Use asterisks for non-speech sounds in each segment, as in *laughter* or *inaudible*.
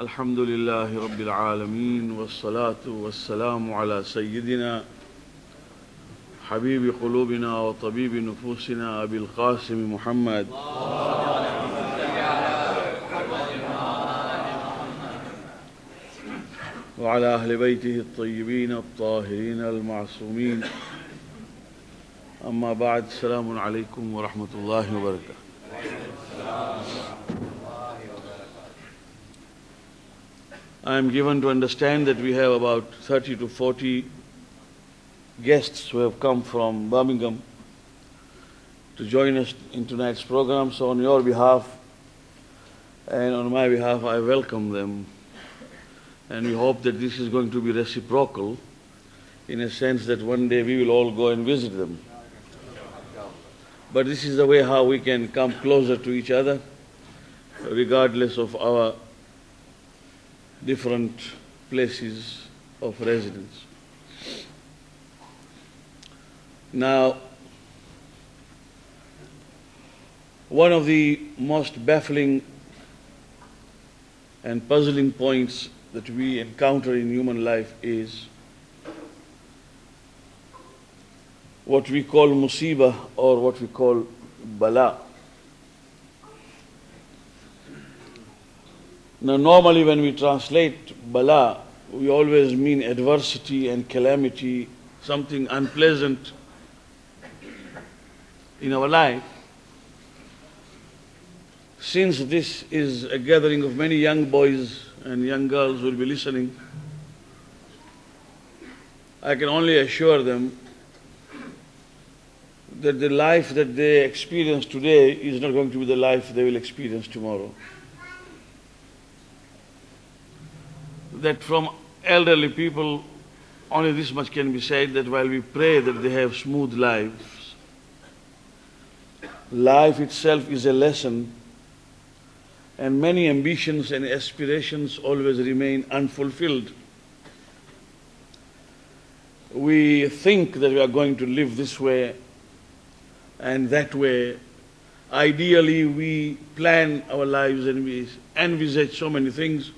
الحمد لله رب العالمين والصلاة والسلام على سيدنا حبيب قلوبنا وطبيب نفوسنا أبي القاسم محمد. وعلى أهل بيته الطيبين الطاهرين المعصومين. أما بعد السلام عليكم ورحمة الله وبركاته. I am given to understand that we have about 30 to 40 guests who have come from Birmingham to join us in tonight's program. So, on your behalf and on my behalf, I welcome them. And we hope that this is going to be reciprocal in a sense that one day we will all go and visit them. But this is the way how we can come closer to each other, regardless of our different places of residence. Now, one of the most baffling and puzzling points that we encounter in human life is what we call musibah or what we call bala. Now, normally when we translate bala, we always mean adversity and calamity, something unpleasant in our life. Since this is a gathering of many young boys and young girls who will be listening, I can only assure them that the life that they experience today is not going to be the life they will experience tomorrow. That from elderly people, only this much can be said that while we pray that they have smooth lives, life itself is a lesson, and many ambitions and aspirations always remain unfulfilled. We think that we are going to live this way and that way. Ideally, we plan our lives and we envisage so many things,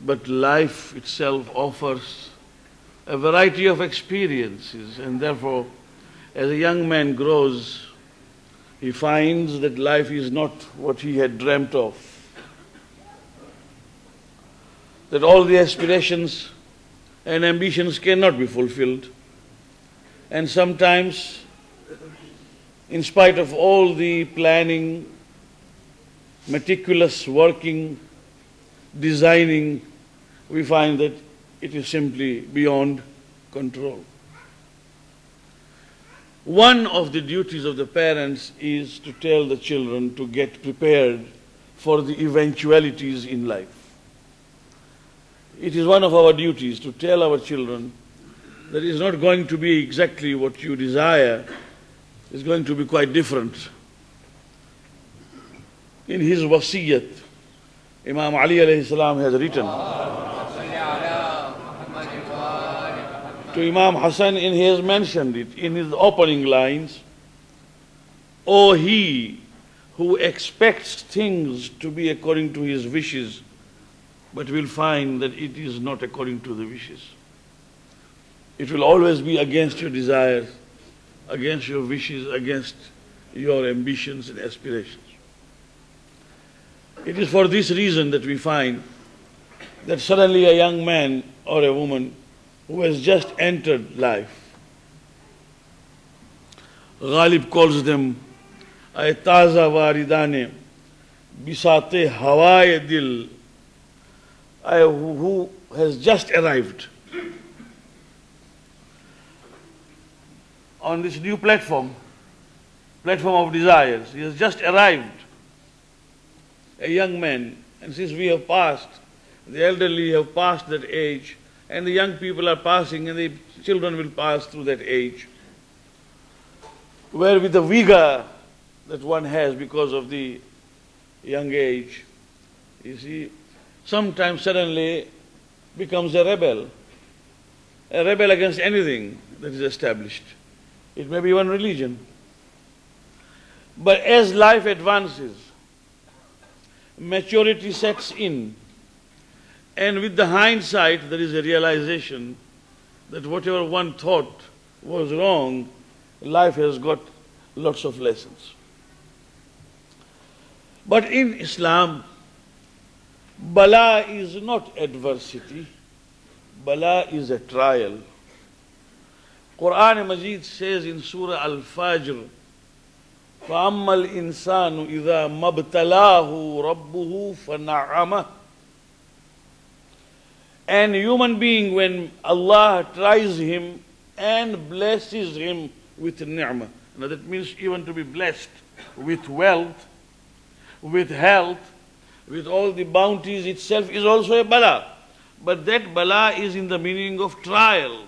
but life itself offers a variety of experiences, and therefore, as a young man grows, he finds that life is not what he had dreamt of. That all the aspirations and ambitions cannot be fulfilled. And sometimes in spite of all the planning, meticulous working, designing, we find that it is simply beyond control. One of the duties of the parents is to tell the children to get prepared for the eventualities in life. It is one of our duties to tell our children that it is not going to be exactly what you desire, it's going to be quite different. In his wasiyat, Imam Ali alayhi salam has written to Imam Hassan and he has mentioned it in his opening lines, O he who expects things to be according to his wishes, but will find that it is not according to the wishes. It will always be against your desires against your wishes, against your ambitions and aspirations. It is for this reason that we find that suddenly a young man or a woman who has just entered life, Ghalib calls them ay taza waridane, bisate hawaye dil, who has just arrived. on this new platform, platform of desires. He has just arrived, a young man, and since we have passed, the elderly have passed that age, and the young people are passing, and the children will pass through that age, where with the vigor that one has because of the young age, you see, sometimes suddenly becomes a rebel, a rebel against anything that is established. It may be one religion. But as life advances, maturity sets in. And with the hindsight, there is a realization that whatever one thought was wrong, life has got lots of lessons. But in Islam, bala is not adversity, bala is a trial. Quran Majid says in Surah Al-Fajr, فأما الإنسان إذا ما ابتلاه ربه فنعمه And human being when Allah tries him and blesses him with ni'mah. Now that means even to be blessed with wealth, with health, with all the bounties itself is also a bala. But that bala is in the meaning of trial,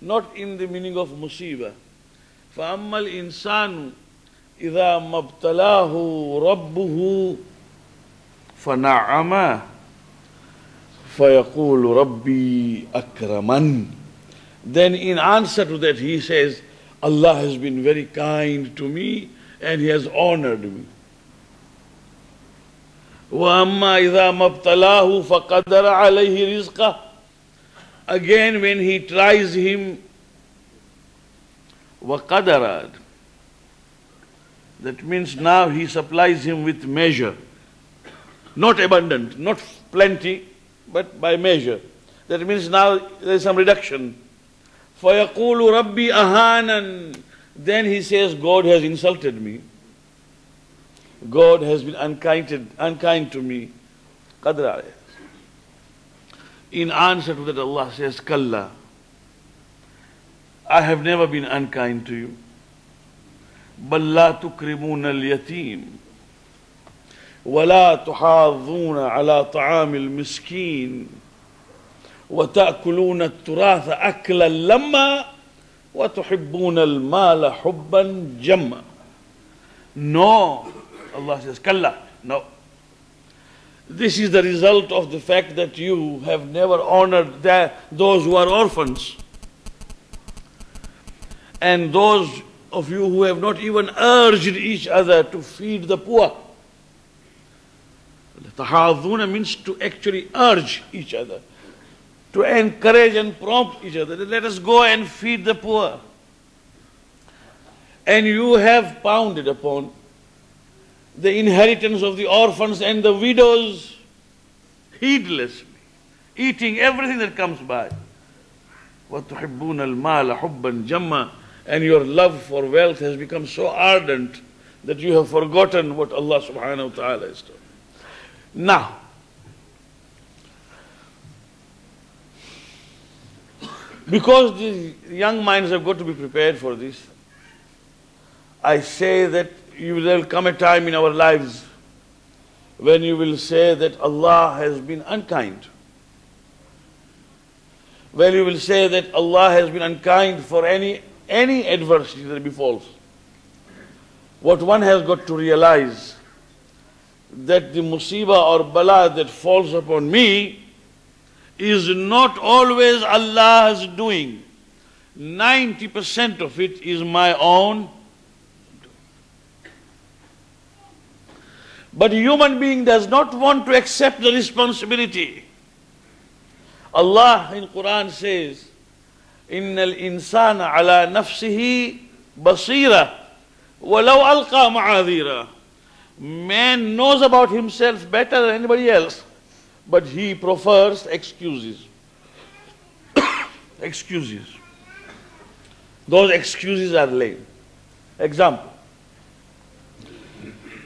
not in the meaning of musibah. فأما الإنسان إذا ما ابتلاه ربه فنعمه فيقول ربي أكرمن Then in answer to that he says, Allah has been very kind to me and He has honored me. وأما إذا ما ابتلاه فقدر عليه رزقه Again when he tries him وقدر That means now he supplies him with measure. Not abundant, not plenty, but by measure. That means now there is some reduction. فَيَقُولُ رَبِّي أَهَانًا Then he says, God has insulted me. God has been unkind, unkind to me. Qadra. In answer to that, Allah says, Kalla. I have never been unkind to you. بل لا تكرمون اليتيم ولا تحاضون على طعام المسكين وتأكلون التراث أكلا لما وتحبون المال حبا جما No, Allah says, Kalla, no. This is the result of the fact that you have never honored the, those who are orphans and those of you who have not even urged each other to feed the poor. Tahaduna means to actually urge each other, to encourage and prompt each other. Let us go and feed the poor. And you have pounded upon the inheritance of the orphans and the widows heedlessly, eating everything that comes by. وَتُحِبُّونَ الْمَالَ حُبًّا جَمًّا and your love for wealth has become so ardent that you have forgotten what Allah subhanahu wa ta'ala has done. Now, because these young minds have got to be prepared for this, I say that you, there will come a time in our lives when you will say that Allah has been unkind. When you will say that Allah has been unkind for any any adversity that befalls, what one has got to realize that the musibah or bala that falls upon me is not always Allah's doing. 90% of it is my own. But a human being does not want to accept the responsibility. Allah in Quran says, إن الإنسان على نفسه بصيرة ولو ألقى معاذيرا Man knows about himself better than anybody else, but he prefers excuses. *coughs* excuses. Those excuses are lame. Example.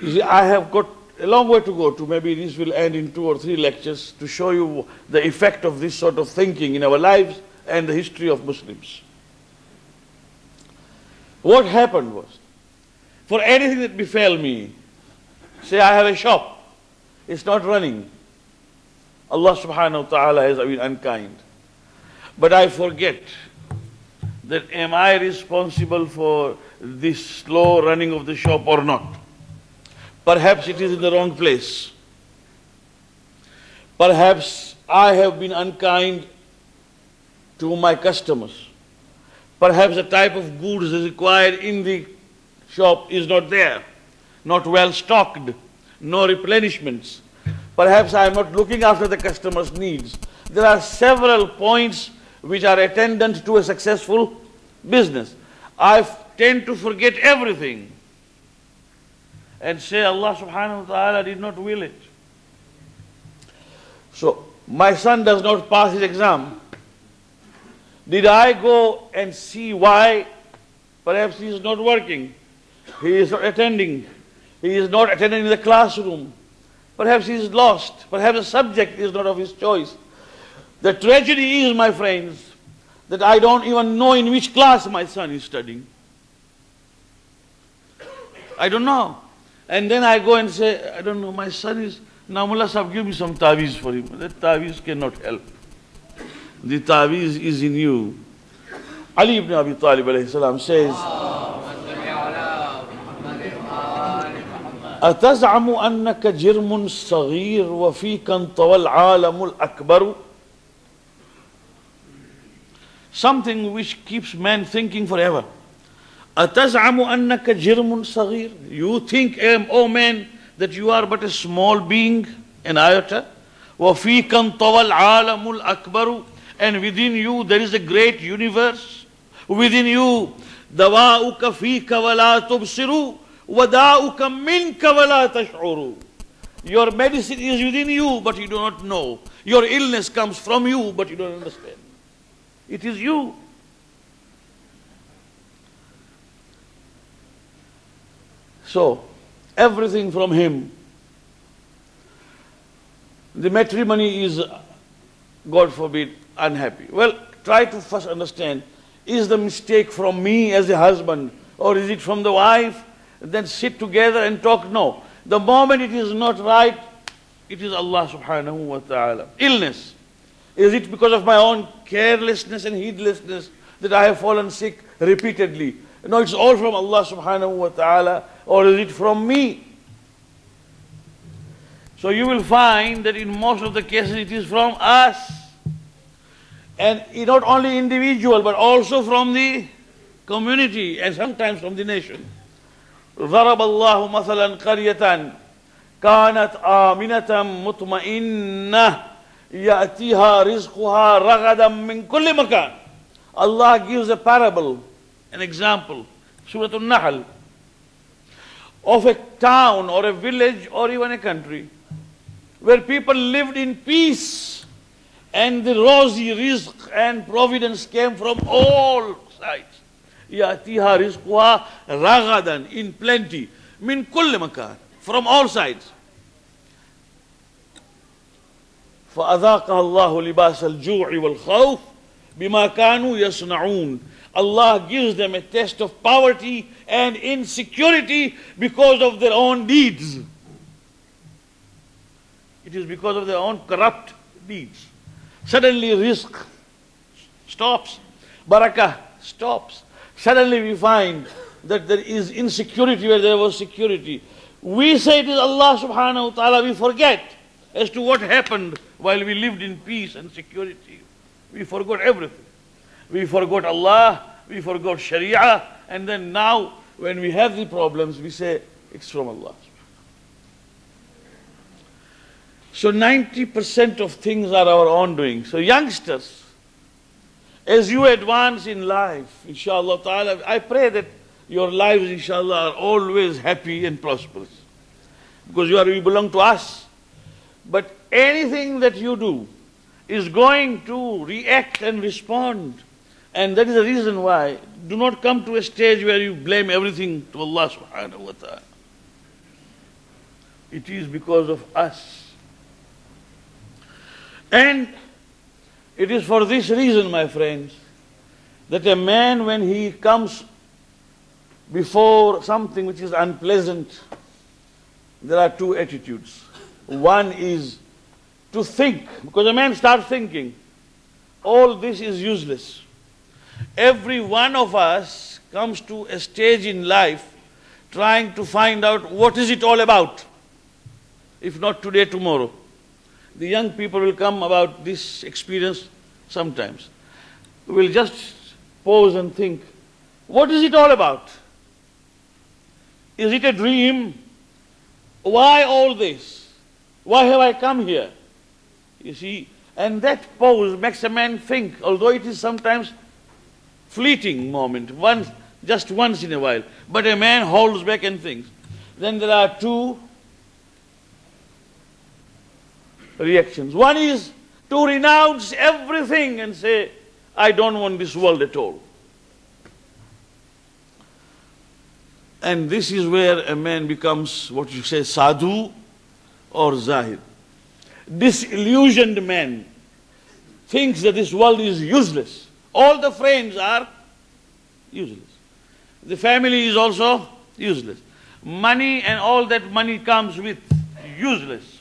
You see, I have got a long way to go to maybe this will end in two or three lectures to show you the effect of this sort of thinking in our lives and the history of Muslims. What happened was, for anything that befell me, say I have a shop, it's not running. Allah subhanahu wa ta'ala has been unkind. But I forget that am I responsible for this slow running of the shop or not? Perhaps it is in the wrong place. Perhaps I have been unkind to my customers. Perhaps the type of goods required in the shop is not there, not well stocked, no replenishments. Perhaps I am not looking after the customer's needs. There are several points which are attendant to a successful business. I tend to forget everything and say Allah subhanahu wa ta'ala did not will it. So my son does not pass his exam. Did I go and see why? Perhaps he is not working. He is not attending. He is not attending the classroom. Perhaps he is lost. Perhaps the subject is not of his choice. The tragedy is, my friends, that I don't even know in which class my son is studying. I don't know. And then I go and say, I don't know, my son is, now Mullah Sahib, give me some taviz for him. That taviz cannot help. The taviz is in you. Ali ibn Abi Talib salam says, أتزعم أنك جرم صغير وفيك انطوى العالم الأكبر Something which keeps man thinking forever. أتزعم أنك جرم صغير You think, oh man, that you are but a small being, an iota. وفيك انطوى العالم الأكبر And within you there is a great universe. Within you دواؤك فيك ولا تبصر وَدَاؤُكَ مِنْكَ وَلَا تَشْعُرُ Your medicine is within you, but you do not know. Your illness comes from you, but you don't understand. It is you. So, everything from him. The matrimony is, God forbid, unhappy. Well, try to first understand, is the mistake from me as a husband, or is it from the wife? Then sit together and talk. No. The moment it is not right, it is Allah subhanahu wa ta'ala. Illness. Is it because of my own carelessness and heedlessness that I have fallen sick repeatedly? No, it's all from Allah subhanahu wa ta'ala. Or is it from me? So you will find that in most of the cases it is from us. And not only individual, but also from the community and sometimes from the nation. ضرب الله مثلا قرية كانت آمنة مطمئنة يأتيها رزقها رغدا من كل مكان Allah gives a parable, an example, Surah An-Nahl, of a town or a village or even a country where people lived in peace and the rosy rizq and providence came from all sides. يأتيها رزقها رغدا in plenty من كل مكان from all sides فأذاقها الله لباس الجوع والخوف بما كانوا يصنعون Allah gives them a test of poverty and insecurity because of their own deeds. It is because of their own corrupt deeds. Suddenly, rizq stops, barakah stops, Suddenly we find that there is insecurity where there was security. We say it is Allah subhanahu wa ta'ala, we forget as to what happened while we lived in peace and security. We forgot everything. We forgot Allah, we forgot Sharia, and then now when we have the problems, we say it's from Allah. So 90% of things are our own doing. So youngsters, as you advance in life, inshallah ta'ala, I pray that your lives, inshallah, are always happy and prosperous. Because you, are, you belong to us. But anything that you do is going to react and respond. And that is the reason why do not come to a stage where you blame everything to Allah subhanahu wa ta'ala. It is because of us. And it is for this reason, my friends, that a man, when he comes before something which is unpleasant, there are two attitudes. One is to think, because a man starts thinking, all this is useless. Every one of us comes to a stage in life trying to find out what is it all about, if not today, tomorrow. The young people will come about this experience sometimes. We'll just pause and think, what is it all about? Is it a dream? Why all this? Why have I come here? You see, and that pose makes a man think, although it is sometimes fleeting moment, once, just once in a while. But a man holds back and thinks. Then there are two reactions. One is to renounce everything and say, I don't want this world at all. And this is where a man becomes what you say sadhu or zahid. Disillusioned man thinks that this world is useless. All the friends are useless. The family is also useless. Money and all that money comes with, useless.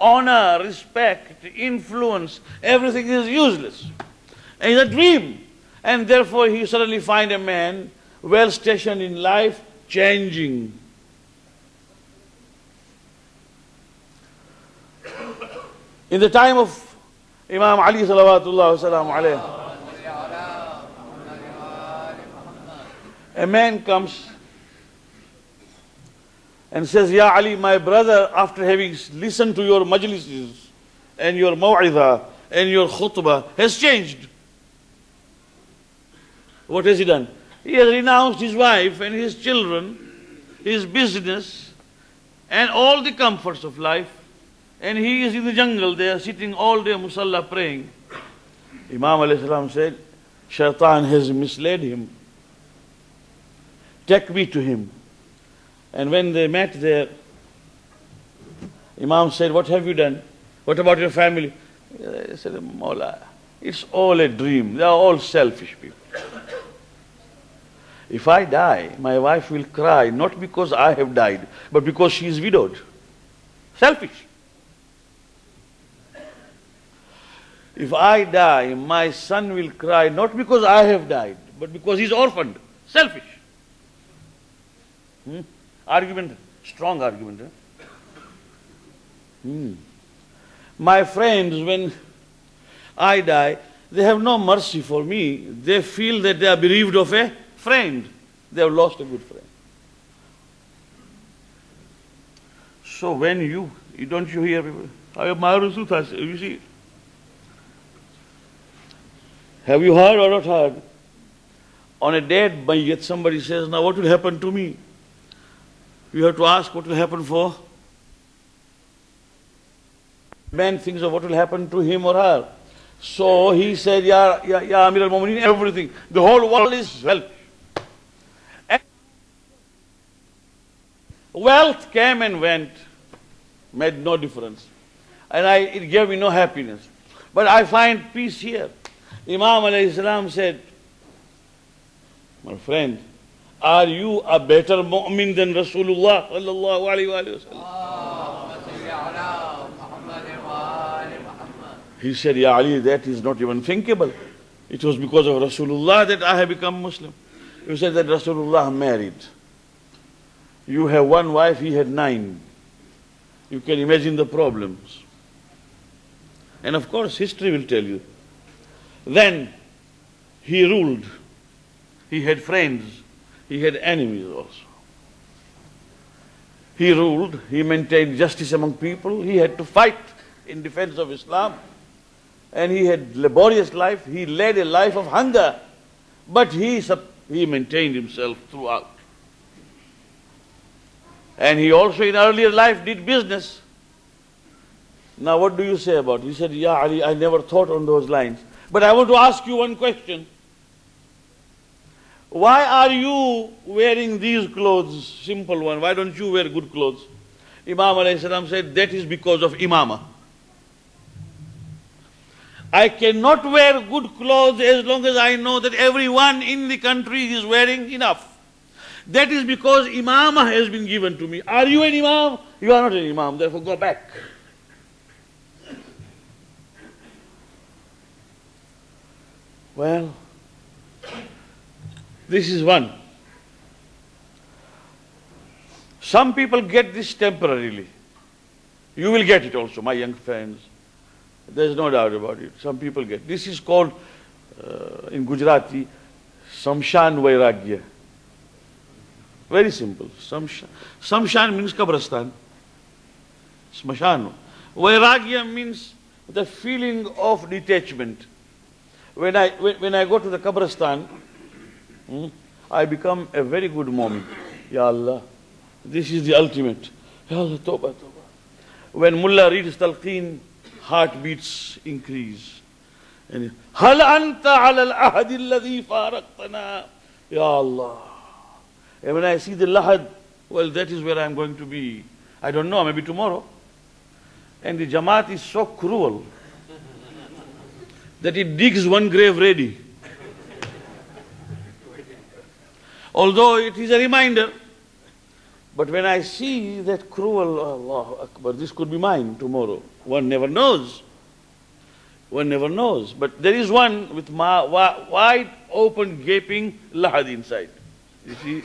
Honor, respect, influence, everything is useless. It's a dream. And therefore he suddenly find a man well stationed in life, changing. In the time of Imam Ali salawatullah wasalam alayhi, a man comes and says, Ya Ali, my brother, after having listened to your majlises and your maw'idah and your khutbah, has changed. What has he done? He has renounced his wife and his children, his business, and all the comforts of life. And he is in the jungle there, sitting all day musalla praying. Imam alayhi salam said, Shaitan has misled him. Take me to him. And when they met there, Imam said, What have you done? What about your family? He said, Mawla, it's all a dream. They are all selfish people. If I die, my wife will cry, not because I have died, but because she is widowed. Selfish. If I die, my son will cry, not because I have died, but because he is orphaned. Selfish. Hmm? Argument, strong argument. Huh? Hmm. My friends, when I die, they have no mercy for me. They feel that they are bereaved of a friend. They have lost a good friend. So when you, don't you hear people, you see, have you heard or not heard? On a dead yet somebody says, now what will happen to me? You have to ask what will happen for. Man thinks of what will happen to him or her. So he said, Ya, ya, ya Amir al-Mu'mineen, everything. The whole world is wealth. And wealth came and went, made no difference. And I, it gave me no happiness. But I find peace here. Imam alayhi salam said, my friend, are you a better mu'min than Rasulullah sallallahu alayhi wa He said, Ya Ali, that is not even thinkable. It was because of Rasulullah that I have become Muslim. You said that Rasulullah married. You have one wife, he had nine. You can imagine the problems. And of course, history will tell you. Then he ruled. He had friends. He had enemies also. He ruled, he maintained justice among people, he had to fight in defense of Islam. And he had laborious life, he led a life of hunger, but he, he maintained himself throughout. And he also in earlier life did business. Now what do you say about it? He said, Ya Ali, I never thought on those lines. But I want to ask you one question. Why are you wearing these clothes, simple one? Why don't you wear good clothes? Imam alayhi said, that is because of imama. I cannot wear good clothes as long as I know that everyone in the country is wearing enough. That is because imama has been given to me. Are you an imam? You are not an imam, therefore go back. Well, this is one. Some people get this temporarily. You will get it also, my young friends. There's no doubt about it. Some people get. This is called, uh, in Gujarati, Samshan Vairagya. Very simple. Samshan, Samshan means Kabristan. Smashano. Vairagya means the feeling of detachment. When I, when, when I go to the Kabristan, Hmm? I become a very good mu'min. Ya Allah. This is the ultimate. Ya Allah, Tawbah, Tawbah. When Mullah reads Talqeen, heartbeats increase. And هل أنت على العهد الذي فارقتنا Ya Allah. And when I see the Lahad, well, that is where I am going to be. I don't know, maybe tomorrow. And the Jamaat is so cruel *laughs* that it digs one grave ready. Although it is a reminder, but when I see that cruel, Allah Akbar, this could be mine tomorrow. One never knows. One never knows. But there is one with ma- wide open, gaping lahad inside. You see,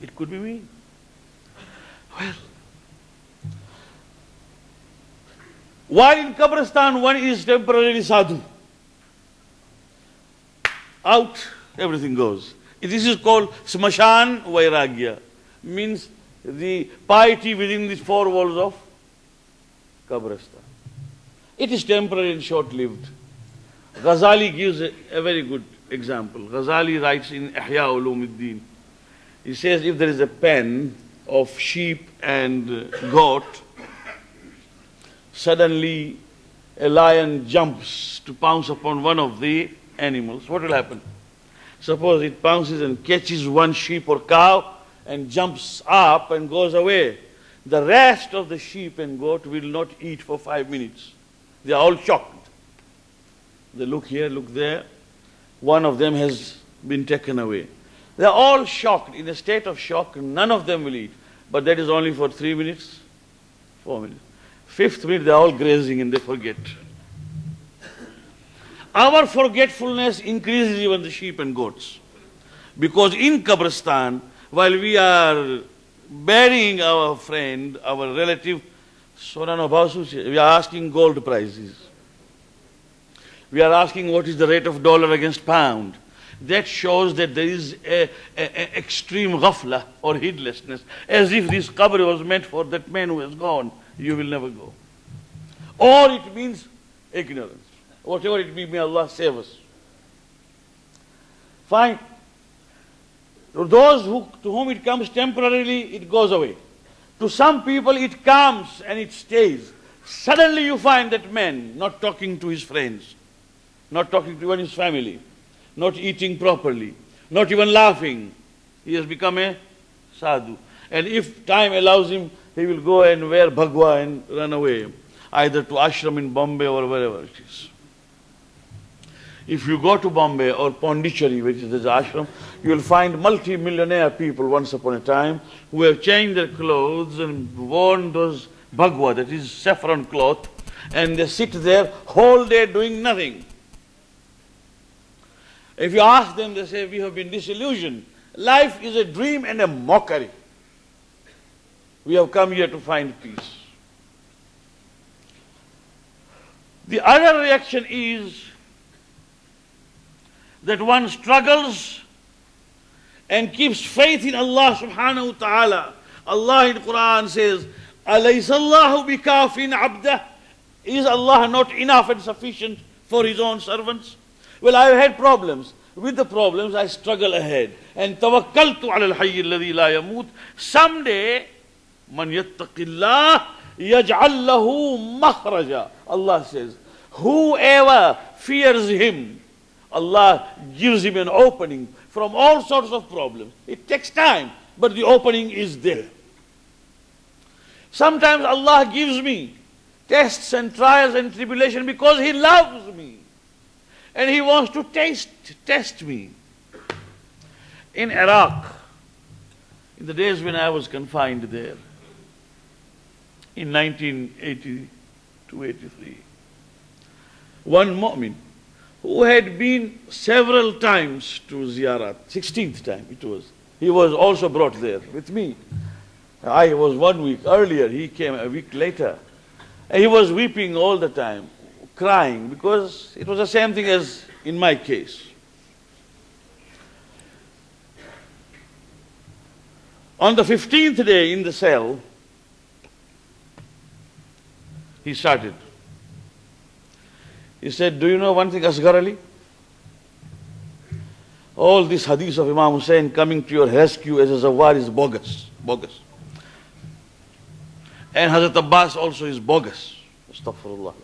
it could be me. Well, while in Kabristan, one is temporarily sadhu. Out, everything goes. This is called Smashan Vairagya, means the piety within the four walls of Kabristan. It is temporary and short-lived. Ghazali gives a, a, very good example. Ghazali writes in Ihya Ulumuddin. He says if there is a pen of sheep and goat, suddenly a lion jumps to pounce upon one of the animals, what will happen? Suppose it pounces and catches one sheep or cow and jumps up and goes away. The rest of the sheep and goat will not eat for five minutes. They are all shocked. They look here, look there. One of them has been taken away. They are all shocked, in a state of shock. None of them will eat. But that is only for three minutes, four minutes. Fifth minute, they are all grazing and they forget. Our forgetfulness increases even the sheep and goats. Because in Kabristan, while we are burying our friend, our relative, we are asking gold prices. We are asking what is the rate of dollar against pound. That shows that there is a, a, a extreme ghafla or heedlessness, as if this qabr was meant for that man who has gone. You will never go. Or it means ignorance. Whatever it be, may Allah save us. Fine. To those who, to whom it comes temporarily, it goes away. To some people, it comes and it stays. Suddenly you find that man not talking to his friends, not talking to even his family, not eating properly, not even laughing. He has become a sadhu. And if time allows him, he will go and wear bhagwa and run away, either to ashram in Bombay or wherever it is. If you go to Bombay or Pondicherry, which is the ashram, you will find multi-millionaire people once upon a time who have changed their clothes and worn those bhagwa, that is saffron cloth, and they sit there whole day doing nothing. If you ask them, they say, we have been disillusioned. Life is a dream and a mockery. We have come here to find peace. The other reaction is that one struggles and keeps faith in Allah subhanahu wa ta'ala. Allah in Quran says, أَلَيْسَ اللَّهُ بِكَافٍ عَبْدَهُ Is Allah not enough and sufficient for His own servants? Well, I have had problems. With the problems, I struggle ahead. And توكلت على الحي الذي لا يموت. Someday, من يتق الله يجعل له مخرجا. Allah says, whoever fears Him, Allah gives him an opening from all sorts of problems. It takes time, but the opening is there. Sometimes Allah gives me tests and trials and tribulation because He loves me. And He wants to taste, test me. In Iraq, in the days when I was confined there, in 1982 83, one mu'min who had been several times to Ziyarat, 16th time it was. He was also brought there with me. I was one week earlier, he came a week later. He was weeping all the time, crying, because it was the same thing as in my case. On the 15th day in the cell, He started. He said, Do you know one thing, Asghar Ali? All these hadiths of Imam Hussein coming to your rescue as a zawar is bogus. Bogus. And Hazrat Abbas also is bogus. Astaghfirullah.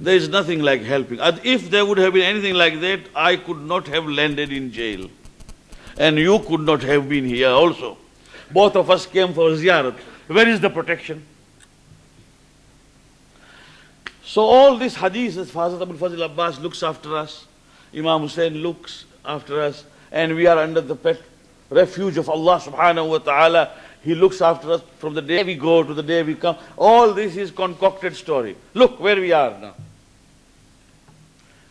There is nothing like helping. If there would have been anything like that, I could not have landed in jail. And you could not have been here also. Both of us came for ziyarat. Where is the protection? So all these hadiths, Hazrat Abul Fazl Abbas looks after us, Imam Hussein looks after us, and we are under the pet refuge of Allah subhanahu wa ta'ala. He looks after us from the day we go to the day we come. All this is concocted story. Look where we are now.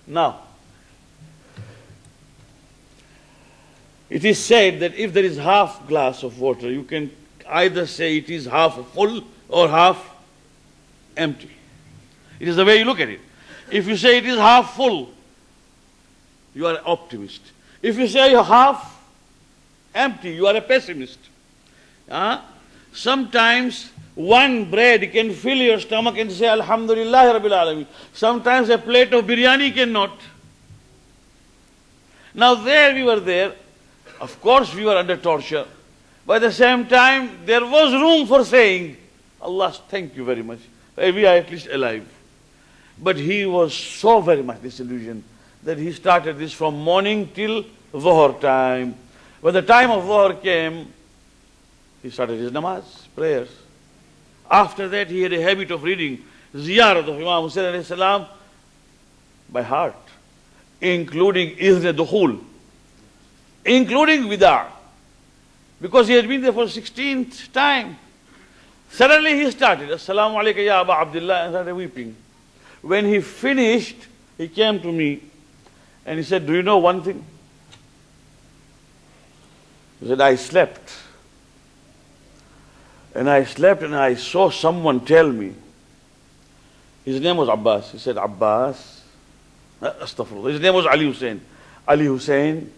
Now, it is said that if there is half glass of water, you can either say it is half full or half empty. It is the way you look at it. If you say it is half full, you are an optimist. If you say half empty, you are a pessimist. Uh, sometimes one bread can fill your stomach and say Alhamdulillah Rabbil Alameen. Sometimes a plate of biryani cannot. Now there we were there. Of course we were under torture. But at the same time, there was room for saying, Allah, thank you very much. We are at least alive. But he was so very much disillusioned that he started this from morning till Dhuhr time. When the time of Dhuhr came, he started his namaz, prayers. After that, he had a habit of reading ziyarat of Imam Hussain salam by heart, including Izn Dukhul, including Wida, because he had been there for 16th time. Suddenly he started, Assalamu alaikum ya Aba Abdullah, and started weeping. When he finished, he came to me and he said, Do you know one thing? He said, I slept. And I slept and I saw someone tell me. His name was Abbas. He said, Abbas. Astaghfirullah. His name was Ali Hussein. Ali Hussein.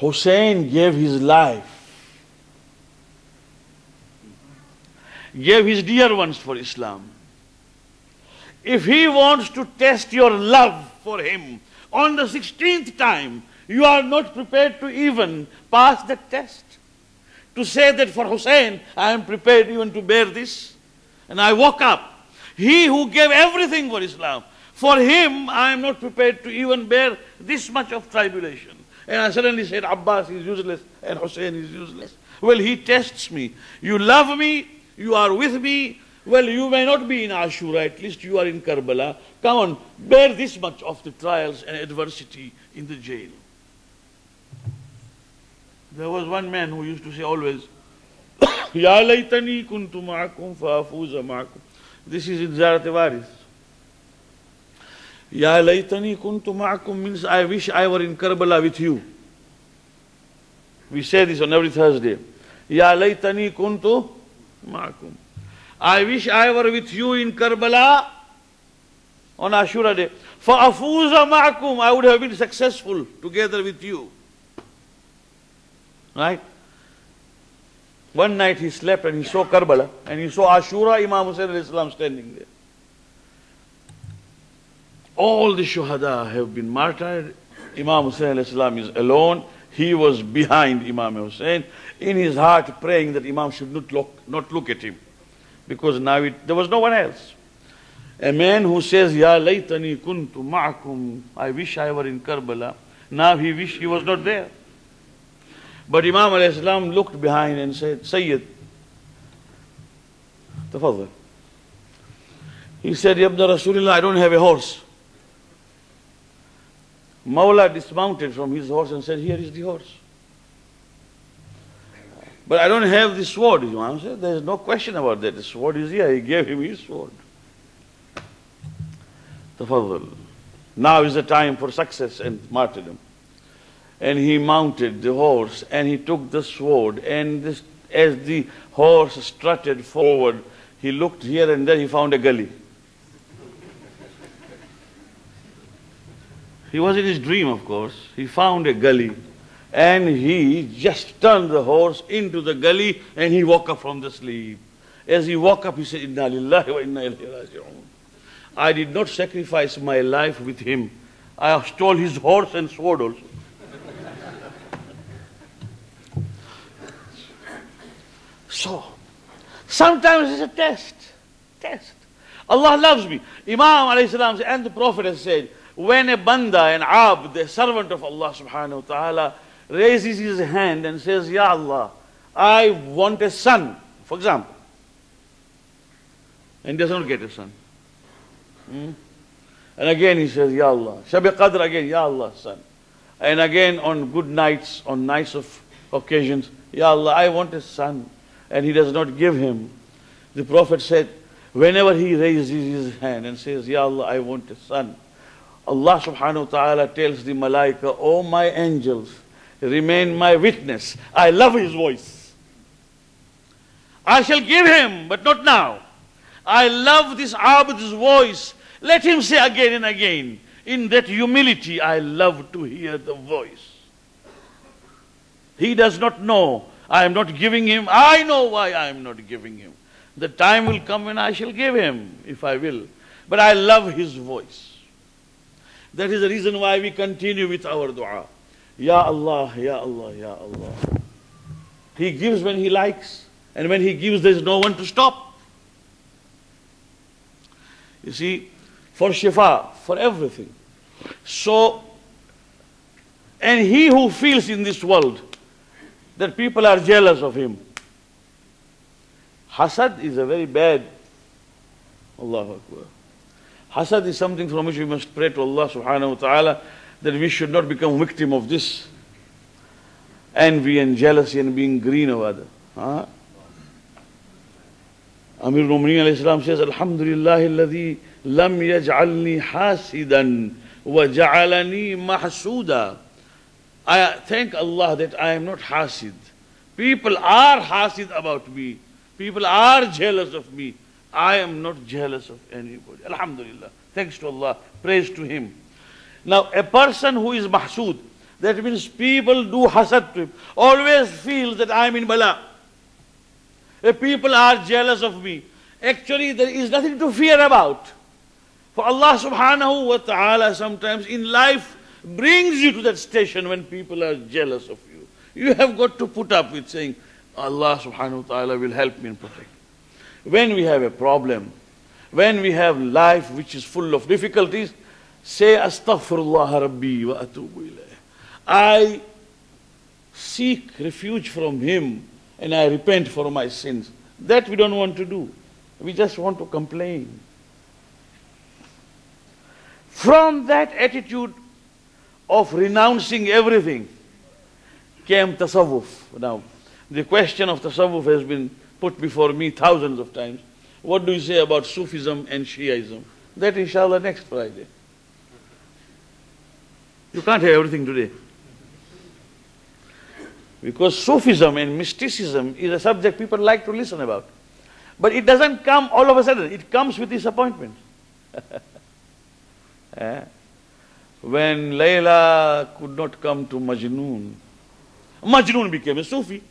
Hussein gave his life. Gave his dear ones for Islam. If he wants to test your love for him on the 16th time, you are not prepared to even pass the test. To say that for Hussein, I am prepared even to bear this. And I woke up. He who gave everything for Islam, for him, I am not prepared to even bear this much of tribulation. And I suddenly said, Abbas is useless and Hussein is useless. Well, he tests me. You love me, you are with me, well, you may not be in Ashura, at least you are in Karbala. Come on, bear this much of the trials and adversity in the jail. There was one man who used to say always, *coughs* Ya laytani kuntu ma'akum fa'afuza ma'akum. This is in Ziyarat Warith. Ya laytani kuntu ma'akum means I wish I were in Karbala with you. We say this on every Thursday. Ya laytani kuntu ma'akum. I wish I were with you in Karbala on Ashura day. For afuza ma'akum, I would have been successful together with you. Right? One night he slept and he saw Karbala and he saw Ashura, Imam Hussain Islam standing there. All the shuhada have been martyred. Imam Hussain Islam is alone. He was behind Imam Hussain, in his heart praying that Imam should not look, not look at him because now it, there was no one else. A man who says, Ya laytani kuntu ma'akum, I wish I were in Karbala, now he wish he was not there. But Imam al-Islam looked behind and said, Sayyid, tafadhal. He said, Yabda Rasulullah, I don't have a horse. Mawla dismounted from his horse and said, Here is the horse. But I don't have the sword, Imam said. There is no question about that. The sword is here. He gave him his sword. Tafaddal. Now is the time for success and martyrdom. And he mounted the horse and he took the sword. And this, as the horse strutted forward, he looked here and there, he found a gully. He was in his dream, of course. He found a gully and he just turned the horse into the gully and he woke up from the sleep. As he woke up, he said, Inna lillahi wa inna ilayhi raji'un. I did not sacrifice my life with him. I stole his horse and sword also. so, sometimes it's a test. Test. Allah loves me. Imam alayhi salam and the Prophet has said, when a banda, an abd, the servant of Allah subhanahu wa ta'ala, raises his hand and says, Ya Allah, I want a son, for example, and does not get a son. Hmm? And again he says, Ya Allah. Shabi Qadr again, Ya Allah, son. And again on good nights, on nights of occasions, Ya Allah, I want a son. And he does not give him. The Prophet said, whenever he raises his hand and says, Ya Allah, I want a son, Allah subhanahu wa ta'ala tells the malaika, Oh my angels, remain my witness. I love his voice. I shall give him, but not now. I love this abd's voice. Let him say again and again. In that humility, I love to hear the voice. He does not know. I am not giving him. I know why I am not giving him. The time will come when I shall give him, if I will. But I love his voice. That is the reason why we continue with our dua. Ya Allah, Ya Allah, Ya Allah. He gives when He likes, and when He gives, there is no one to stop. You see, for shifa, for everything. So, and he who feels in this world that people are jealous of him, hasad is a very bad, Allahu Akbar. Hasad is something from which we must pray to Allah subhanahu wa ta'ala that we should not become victim of this envy and jealousy and being green of other. Huh? Amirul Mu'minin alayhi salam says, Alhamdulillah alladhi lam yaj'alni hasidan wa ja'alani. I thank Allah that I am not hasid. People are hasid about me. People are jealous of me. I am not jealous of anybody. Alhamdulillah. Thanks to Allah. Praise to Him. Now, a person who is mahsud, that means people do hasad to him, always feels that I am in bala. If people are jealous of me, actually there is nothing to fear about. For Allah subhanahu wa ta'ala sometimes in life brings you to that station when people are jealous of you. You have got to put up with saying, Allah subhanahu wa ta'ala will help me and protect. When we have a problem, when we have life which is full of difficulties, say astaghfirullah rabbi wa atubu ilayh. I seek refuge from him and I repent for my sins. That we don't want to do. We just want to complain. From that attitude of renouncing everything came tasawwuf. Now, the question of tasawwuf has been put before me thousands of times. What do you say about Sufism and Shiaism? That inshallah next Friday. You can't have everything today. Because Sufism and mysticism is a subject people like to listen about. But it doesn't come all of a sudden, it comes with disappointment. *laughs* eh? When Layla could not come to Majnun, Majnun became a Sufi.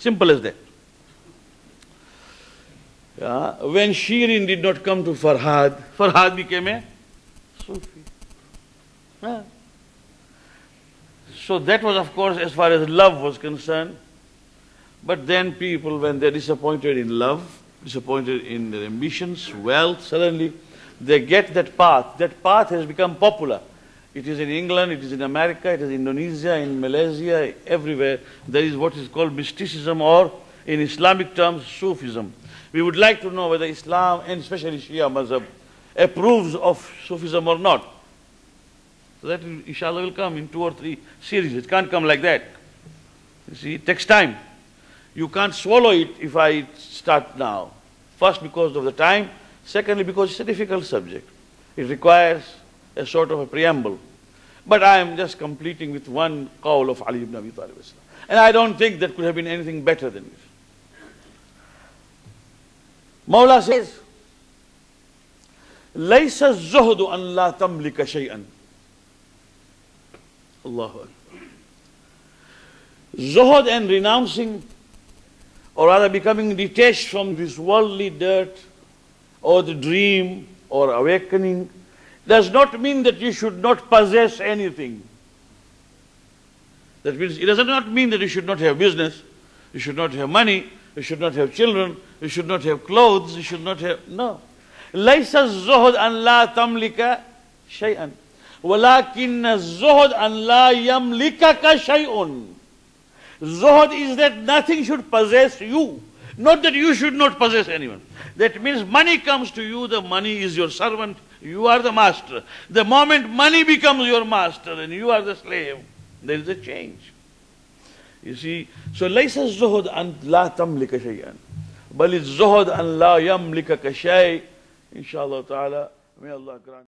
Simple as that. Yeah. When Shirin did not come to Farhad, Farhad became a Sufi. So that was, of course, as far as love was concerned. But then people, when they're disappointed in love, disappointed in their ambitions, wealth, suddenly they get that path. That path has become popular. It is in England, it is in America, it is in Indonesia, in Malaysia, everywhere. There is what is called mysticism or, in Islamic terms, Sufism. We would like to know whether Islam, and especially Shia Mazhab, approves of Sufism or not. So that inshallah will come in two or three series. It can't come like that. You see, it takes time. You can't swallow it if I start now. First, because of the time. Secondly, because it's a difficult subject. It requires a sort of a preamble. But I am just completing with one call of Ali ibn Abi Talib. And I don't think that could have been anything better than this. Mawla says, ليس الزهد أن لا تملك شيئا Allahu Akbar. Zuhud and renouncing or rather becoming detached from this worldly dirt, or the dream, or awakening, does not mean that you should not possess anything. That means it does not mean that you should not have business, you should not have money, you should not have children, you should not have clothes, you should not have no. ليس الزهد أن لا تملك شيئا ولكن الزهد أن لا يملكك شيء Zuhud is that nothing should possess you. Not that you should not possess anyone. That means money comes to you, the money is your servant, you are the master. The moment money becomes your master and you are the slave, there is a change. You see, so ليس الزهد أن لا تملك شيئا بل الزهد أن لا يملكك شيء إن شاء الله تعالى may Allah grant